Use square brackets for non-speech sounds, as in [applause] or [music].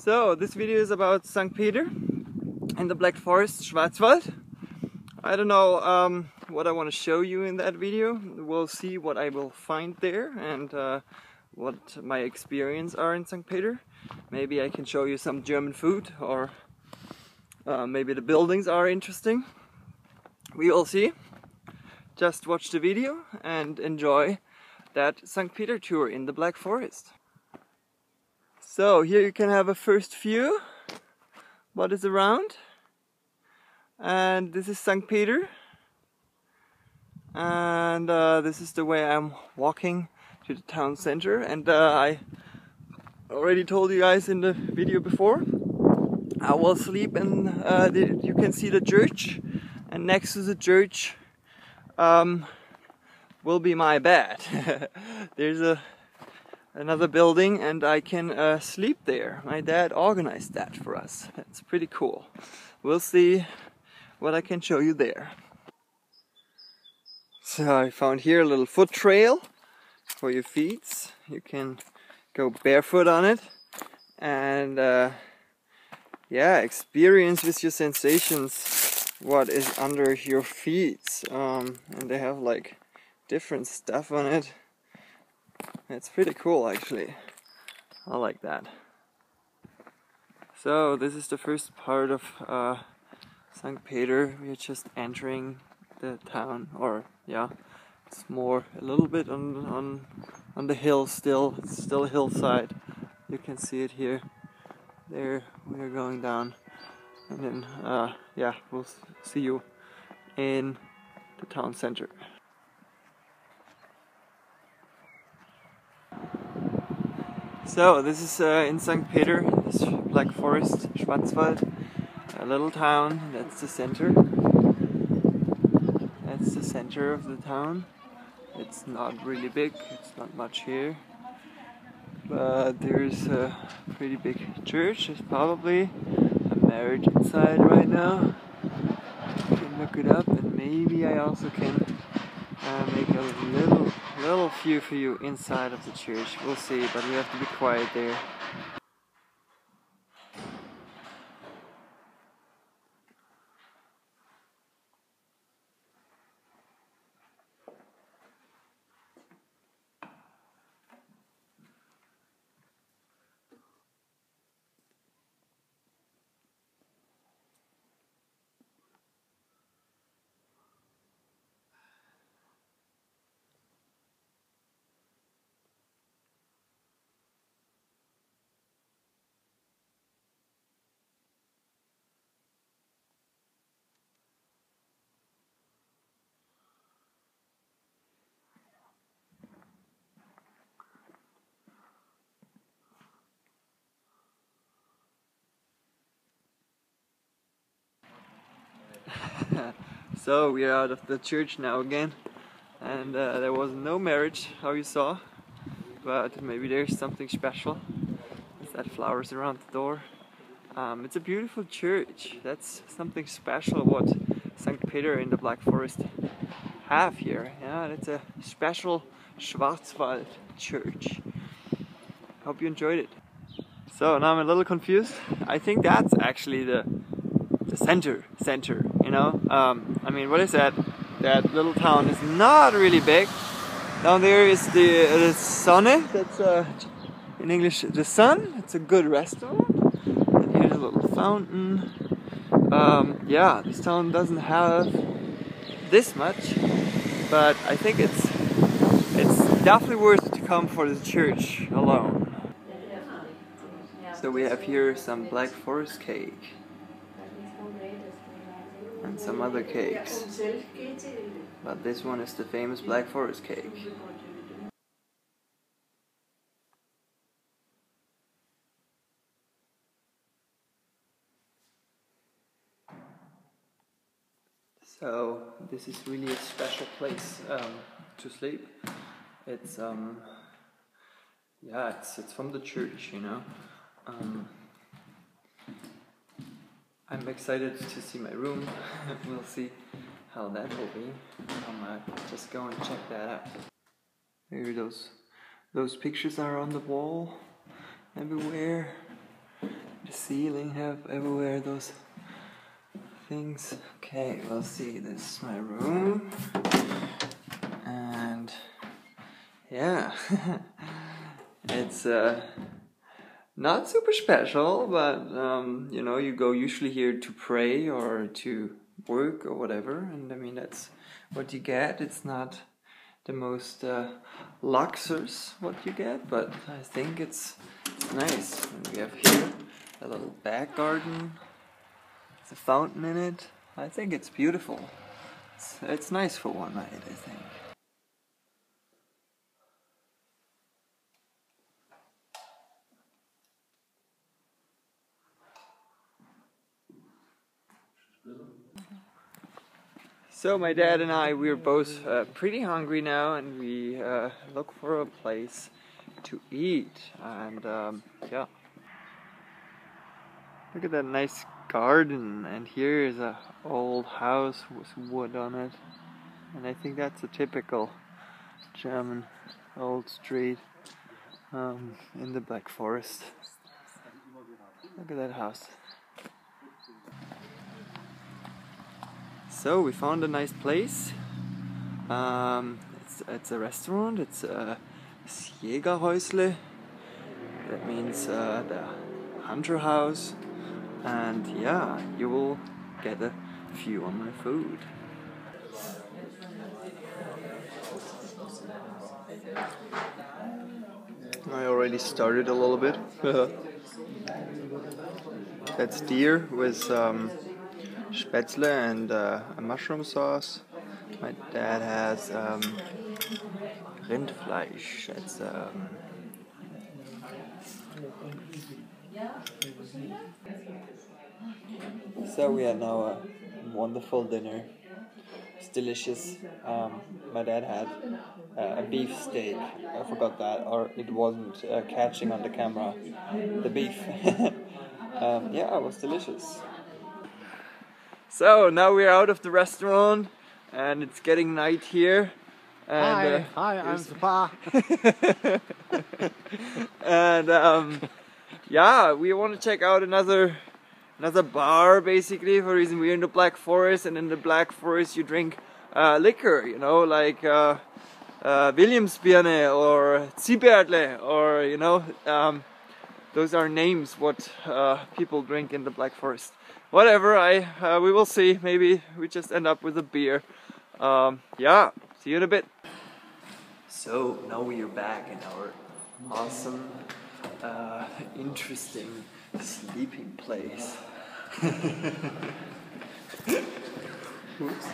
So this video is about St. Peter in the Black Forest, Schwarzwald. I don't know um, what I want to show you in that video. We'll see what I will find there and uh, what my experience are in St. Peter. Maybe I can show you some German food or uh, maybe the buildings are interesting. We will see. Just watch the video and enjoy that St. Peter tour in the Black Forest. So here you can have a first view. What is around? And this is St. Peter. And uh, this is the way I'm walking to the town center. And uh, I already told you guys in the video before I will sleep and uh, you can see the church. And next to the church um, will be my bed. [laughs] There's a another building and I can uh, sleep there. My dad organized that for us. It's pretty cool. We'll see what I can show you there. So I found here a little foot trail for your feet. You can go barefoot on it and uh, yeah, experience with your sensations what is under your feet. Um, and they have like different stuff on it. It's pretty cool actually. I like that. So this is the first part of uh, St. Peter. We're just entering the town, or yeah, it's more a little bit on on on the hill still. It's still a hillside. You can see it here. There we are going down, and then uh, yeah, we'll see you in the town center. So this is uh, in St. Peter, this Black Forest, Schwarzwald, a little town. That's the center. That's the center of the town. It's not really big. It's not much here, but there's a pretty big church. There's probably a marriage inside right now. You can look it up, and maybe I also can uh, make a little little view for you inside of the church. We'll see, but we have to be quiet there. [laughs] so we are out of the church now again. And uh, there was no marriage how you saw. But maybe there's something special. There's that flowers around the door. Um, it's a beautiful church. That's something special what St. Peter in the Black Forest have here. Yeah it's a special Schwarzwald church. Hope you enjoyed it. So now I'm a little confused. I think that's actually the the center center you know? Um, I mean what is that? That little town is not really big. Down there is the, the Sonne. That's uh, in English the sun. It's a good restaurant. And here's a little fountain. Um, yeah this town doesn't have this much but I think it's it's definitely worth to come for the church alone. So we have here some black forest cake and some other cakes. But this one is the famous Black Forest cake. So this is really a special place um, to sleep. It's um, yeah, it's it's from the church, you know. Um, I'm excited to see my room. [laughs] we'll see how that will be. I might just go and check that out. Maybe those those pictures are on the wall everywhere. the ceiling have everywhere those things. Okay, we'll see. This is my room, and yeah, [laughs] it's uh, not super special, but um, you know, you go usually here to pray or to work or whatever, and I mean that's what you get. It's not the most uh, luxurious what you get, but I think it's, nice. And we have here a little back garden. A fountain in it. I think it's beautiful. It's, it's nice for one night, I think. So my dad and I, we're both uh, pretty hungry now, and we uh, look for a place to eat. And um, yeah, look at that nice garden, and here is a old house with wood on it, and I think that's a typical German old street um, in the Black Forest. Look at that house. So we found a nice place. Um, it's, it's a restaurant. It's a Jägerhäusle. That means uh, the hunter house. And yeah, you will get a few on my food. I already started a little bit. [laughs] That's deer with um, spätzle and uh, a mushroom sauce. My dad has um, Rindfleisch. It's um, so we had now a wonderful dinner. It's delicious. Um, my dad had uh, a beef steak. I forgot that, or it wasn't uh, catching on the camera. The beef. [laughs] um, yeah, it was delicious. So now we're out of the restaurant and it's getting night here. And, hi, uh, hi, I'm Spa. [laughs] and um, yeah, we want to check out another another bar basically for reason we're in the Black Forest and in the Black Forest you drink uh, liquor, you know, like uh, uh, Williamsbirne or Zibärtle or you know, um, those are names what uh, people drink in the Black Forest whatever I uh, we will see. Maybe we just end up with a beer. Um, yeah see you in a bit. So now we are back in our awesome uh, interesting sleeping place. [laughs] Oops.